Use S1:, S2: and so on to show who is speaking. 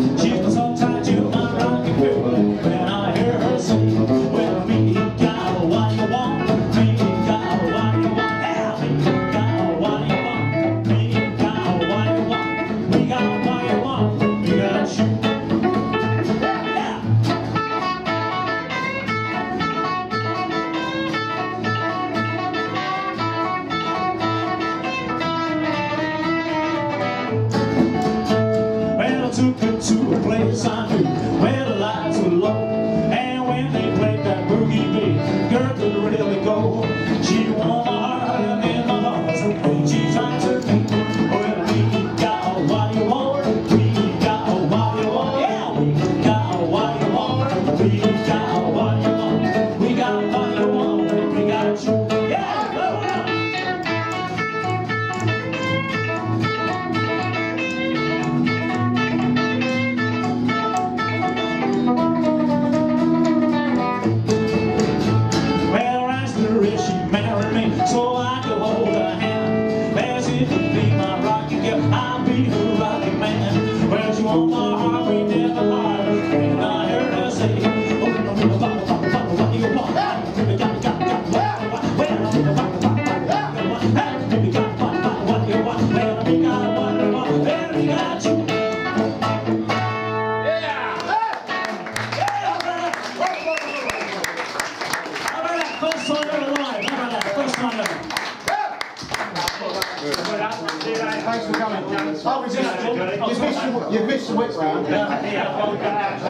S1: She's the tongue tied to my rocking took her to a place I knew where the lights were low. And when they played that boogie beat, girl could really go. be who I demand. Well, she won my heart, we never lied. And I heard her say, Oh, no, no, no, no, no, no, no, no, no, Yeah! Hey! Yeah, brother! All right, first one.
S2: Thanks for coming. You've missed the whip round.